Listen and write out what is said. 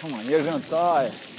Come on, you're gonna.